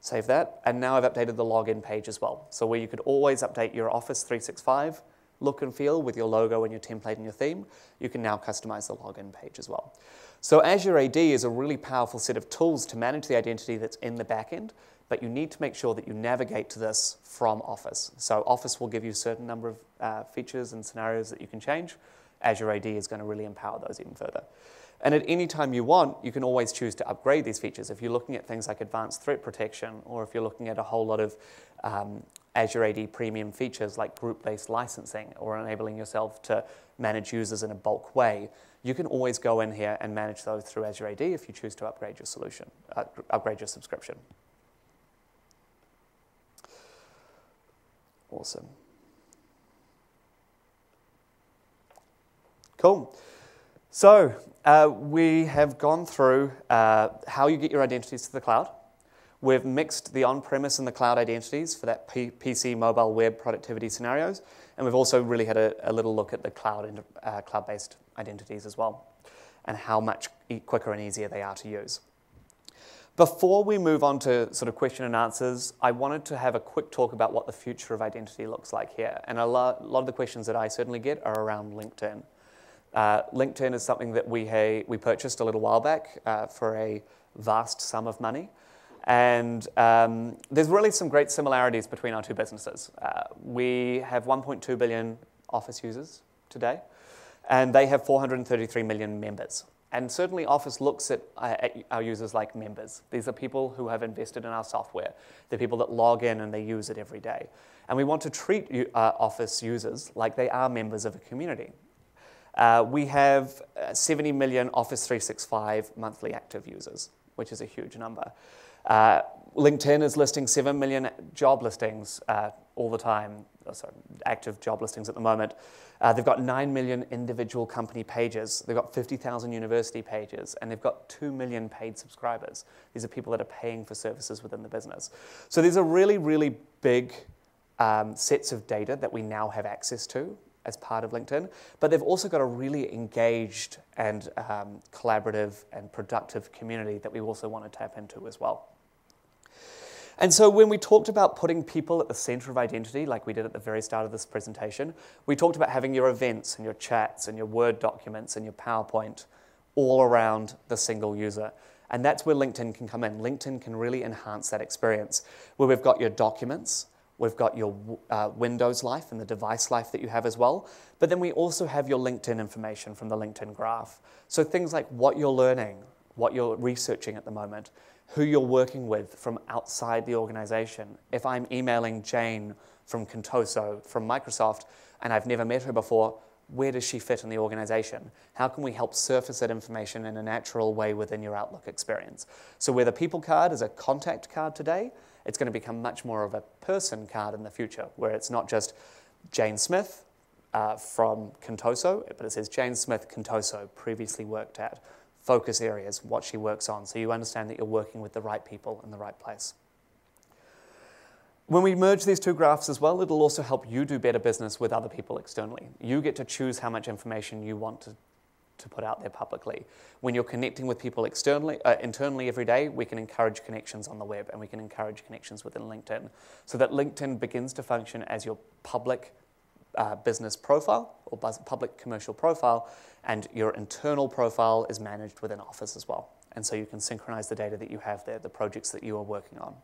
A: Save that. And now I've updated the login page as well. So where you could always update your Office 365 look and feel with your logo and your template and your theme, you can now customize the login page as well. So Azure AD is a really powerful set of tools to manage the identity that's in the backend, but you need to make sure that you navigate to this from Office. So Office will give you a certain number of uh, features and scenarios that you can change. Azure AD is going to really empower those even further. And at any time you want, you can always choose to upgrade these features. If you're looking at things like advanced threat protection, or if you're looking at a whole lot of um, Azure AD premium features like group-based licensing or enabling yourself to manage users in a bulk way, you can always go in here and manage those through Azure AD if you choose to upgrade your solution, uh, upgrade your subscription. Awesome. Cool. So uh, we have gone through uh, how you get your identities to the cloud. We've mixed the on-premise and the cloud identities for that P PC, mobile, web productivity scenarios. And we've also really had a, a little look at the cloud uh, cloud-based identities as well and how much e quicker and easier they are to use. Before we move on to sort of question and answers, I wanted to have a quick talk about what the future of identity looks like here. And a lot, a lot of the questions that I certainly get are around LinkedIn. Uh, LinkedIn is something that we, we purchased a little while back uh, for a vast sum of money. And um, there's really some great similarities between our two businesses. Uh, we have 1.2 billion Office users today, and they have 433 million members. And certainly Office looks at, uh, at, our users like members. These are people who have invested in our software. They're people that log in and they use it every day. And we want to treat uh, Office users like they are members of a community. Uh, we have uh, 70 million Office 365 monthly active users, which is a huge number. Uh, LinkedIn is listing 7 million job listings uh, all the time, oh, sorry, active job listings at the moment. Uh, they've got 9 million individual company pages. They've got 50,000 university pages, and they've got 2 million paid subscribers. These are people that are paying for services within the business. So these are really, really big um, sets of data that we now have access to as part of LinkedIn, but they've also got a really engaged and um, collaborative and productive community that we also want to tap into as well. And so when we talked about putting people at the center of identity, like we did at the very start of this presentation, we talked about having your events and your chats and your Word documents and your PowerPoint all around the single user. And that's where LinkedIn can come in. LinkedIn can really enhance that experience, where we've got your documents, we've got your uh, Windows life and the device life that you have as well, but then we also have your LinkedIn information from the LinkedIn graph. So things like what you're learning, what you're researching at the moment, who you're working with from outside the organization. If I'm emailing Jane from Contoso, from Microsoft, and I've never met her before, where does she fit in the organization? How can we help surface that information in a natural way within your Outlook experience? So, where the people card is a contact card today, it's going to become much more of a person card in the future, where it's not just Jane Smith uh, from Contoso, but it says Jane Smith Contoso, previously worked at focus areas, what she works on, so you understand that you're working with the right people in the right place. When we merge these two graphs as well, it'll also help you do better business with other people externally. You get to choose how much information you want to, to put out there publicly. When you're connecting with people externally, uh, internally every day, we can encourage connections on the web and we can encourage connections within LinkedIn so that LinkedIn begins to function as your public uh, business profile or public commercial profile, and your internal profile is managed within Office as well. And so you can synchronize the data that you have there, the projects that you are working on.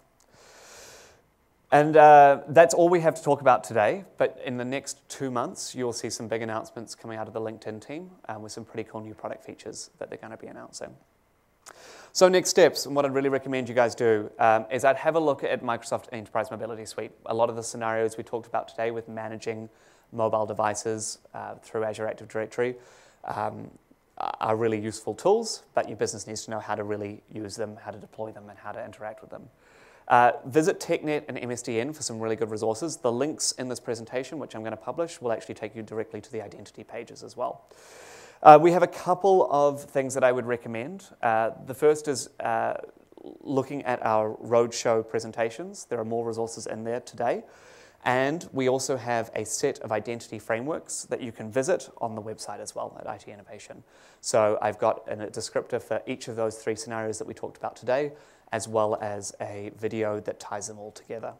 A: And uh, that's all we have to talk about today. But in the next two months, you'll see some big announcements coming out of the LinkedIn team um, with some pretty cool new product features that they're going to be announcing. So next steps, and what I'd really recommend you guys do, um, is I'd have a look at Microsoft Enterprise Mobility Suite. A lot of the scenarios we talked about today with managing mobile devices uh, through Azure Active Directory um, are really useful tools, but your business needs to know how to really use them, how to deploy them, and how to interact with them. Uh, visit TechNet and MSDN for some really good resources. The links in this presentation, which I'm going to publish, will actually take you directly to the identity pages as well. Uh, we have a couple of things that I would recommend. Uh, the first is uh, looking at our roadshow presentations. There are more resources in there today. And we also have a set of identity frameworks that you can visit on the website as well at IT Innovation. So I've got a descriptor for each of those three scenarios that we talked about today, as well as a video that ties them all together.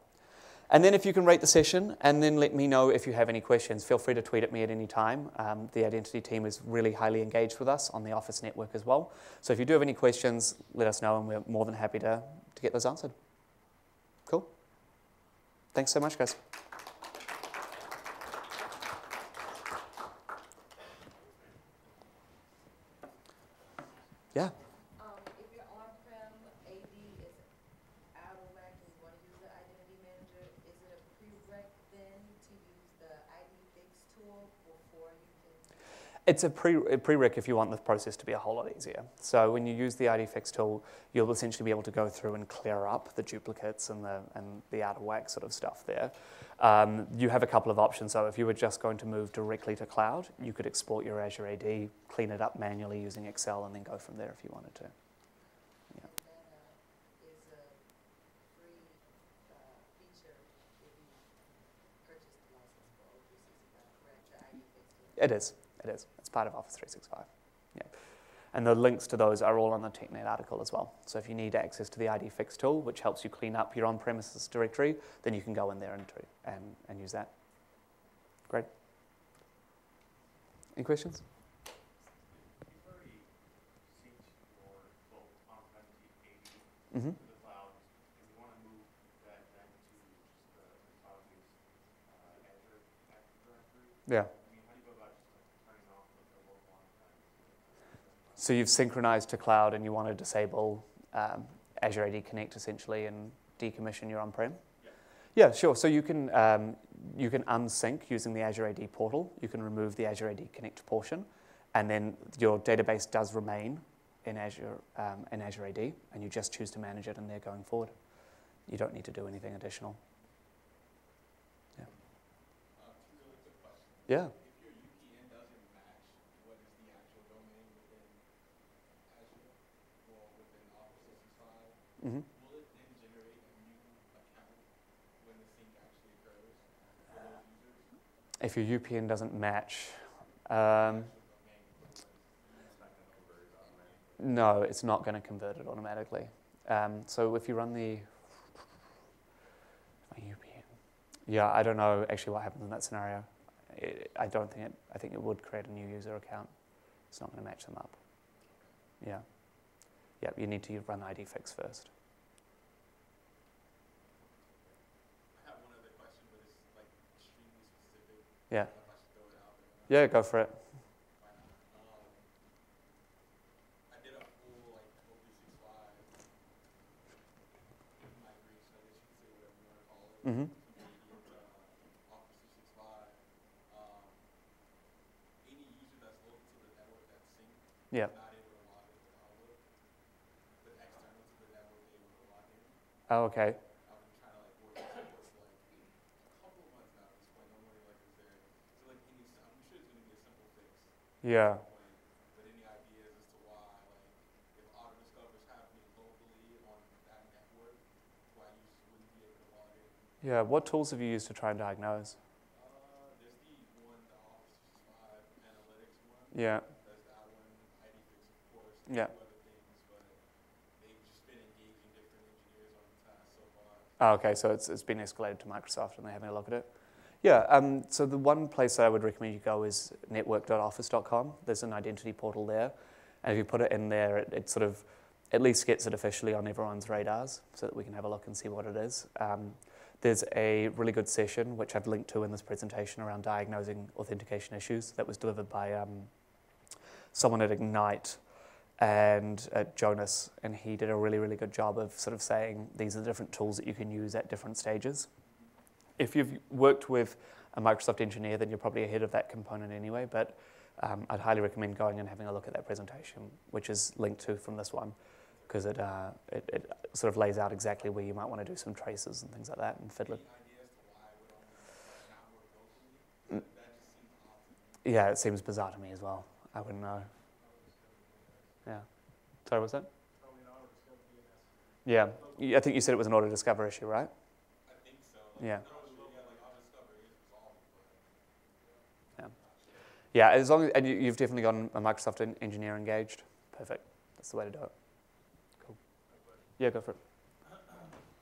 A: And then if you can rate the session and then let me know if you have any questions, feel free to tweet at me at any time. Um, the identity team is really highly engaged with us on the Office network as well. So if you do have any questions, let us know and we're more than happy to, to get those answered. Thanks so much, guys. Yeah.
C: Um, if your on-prem AD is out of whack and you want to use the identity manager, is it a tool before you can?
A: It's a, pre, a prereq if you want the process to be a whole lot easier. So when you use the ID fix tool, you'll essentially be able to go through and clear up the duplicates and the, and the out of whack sort of stuff there. Um, you have a couple of options. So if you were just going to move directly to cloud, you could export your Azure AD, clean it up manually using Excel, and then go from there if you wanted to. It is. It is. It's part of Office 365. Yeah. And the links to those are all on the TechNet article as well. So if you need access to the ID Fix tool, which helps you clean up your on-premises directory, then you can go in there and, and, and use that. Great. Any questions? Mm-hmm.
D: to
A: So you've synchronized to cloud and you want to disable um, Azure AD Connect essentially and decommission your on-prem?
D: Yeah.
A: Yeah, sure. So you can um, you can unsync using the Azure AD portal. You can remove the Azure AD Connect portion, and then your database does remain in Azure um, in Azure AD, and you just choose to manage it in there going forward. You don't need to do anything additional.
E: Uh, really quick.
A: Yeah.
E: If your UPN doesn't match what is the actual domain within Azure or within Office 365,
A: hmm
E: will it then generate a new account when the sync actually occurs for those users?
A: If your UPN doesn't match, um, no, it's not going to convert it automatically. Um, so if you run the UPN, yeah, I don't know actually what happens in that scenario. It, I don't think it. I think it would create a new user account. It's not going to match them up. Yeah. Yeah, you need to run ID fix first.
E: I have one other question, but it's like extremely specific.
A: Yeah.
E: I don't know if I should throw it out there. or not.
A: Yeah, go for it.
E: Why not? Um, simple fix.
A: Yeah. Yeah. What tools have you used to try and diagnose?
E: Uh, there's the one, the Office 365 analytics one.
A: Yeah.
E: One.
A: Yeah.
E: A few other things, but they've just been engaging different engineers on the task so far.
A: Oh, okay, so it's, it's been escalated to Microsoft and they're having a look at it. Yeah, um, so the one place that I would recommend you go is network.office.com. There's an identity portal there. And if you put it in there, it, it sort of at least gets it officially on everyone's radars so that we can have a look and see what it is. Um, there's a really good session, which I've linked to in this presentation, around diagnosing authentication issues that was delivered by um, someone at Ignite and at Jonas, and he did a really, really good job of sort of saying these are the different tools that you can use at different stages. If you've worked with a Microsoft engineer, then you're probably ahead of that component anyway, but um, I'd highly recommend going and having a look at that presentation, which is linked to from this one, because it, uh, it, it sort of lays out exactly where you might want to do some traces and things like that and fiddle. Mm. Yeah, it seems bizarre to me as well. I wouldn't know. Yeah. Sorry, what's that?
E: Probably an auto discover DNS.
A: Yeah. I think you said it was an auto discover issue, right?
E: I think so. Like,
A: Yeah.
E: I don't know, yeah, like auto discover is resolved, but.
A: Yeah, as long as and you, you've definitely got a Microsoft en- engineer engaged. Perfect. That's the way to do it. Cool. Yeah, go for it.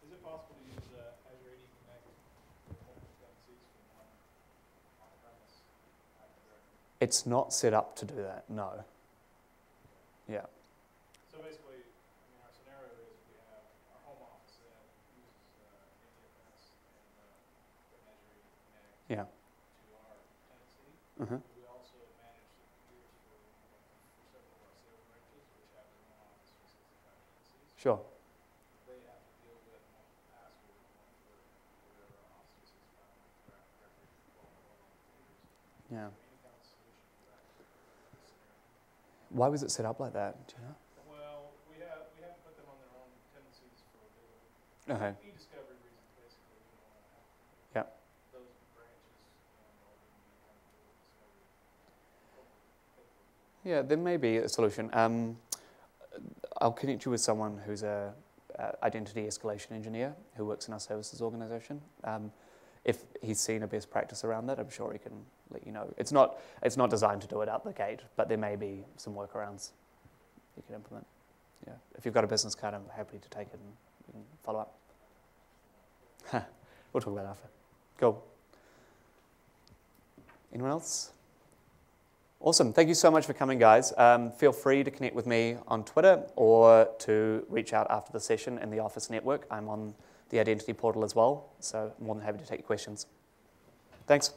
F: Is it possible to use uh, Azure AD Connect with multiple dependencies from Active Directory?
A: It's not set up to do that. No. Yeah.
F: So basically, I mean, our scenario is we have our home office that uses uh, ADFS and uh, the Connect
A: Yeah.
F: to our tenancy.
A: Uh-huh.
F: We also manage the computers for, for several of our sales branches, which have their own Office 365 tenancies.
A: Sure.
F: They have to deal with one for, for their Office 365 directory, for all computers.
A: Yeah.
F: any kind of solution for that scenario.
A: Why was it set up like that? Do you know?
F: Well, we have, we have put them on their own tendencies for legal
A: Okay.
F: e-discovery reasons, basically, we don't want to have
A: Yeah.
F: those branches, or any kind of legal discovery. Hopefully- hopefully.
A: Yeah, there may be a solution. Um, I'll connect you with someone who's a uh, identity escalation engineer who works in our services organization. Um, if he's seen a best practice around that, I'm sure he can let you know. It's not it's not designed to do it out the gate, but there may be some workarounds you can implement. Yeah, if you've got a business card, I'm happy to take it and follow up. we'll talk about after. Cool. Anyone else? Awesome. Thank you so much for coming, guys. Um, feel free to connect with me on Twitter or to reach out after the session in the Office Network. I'm on the Identity portal as well, so more than happy to take your questions. Thanks.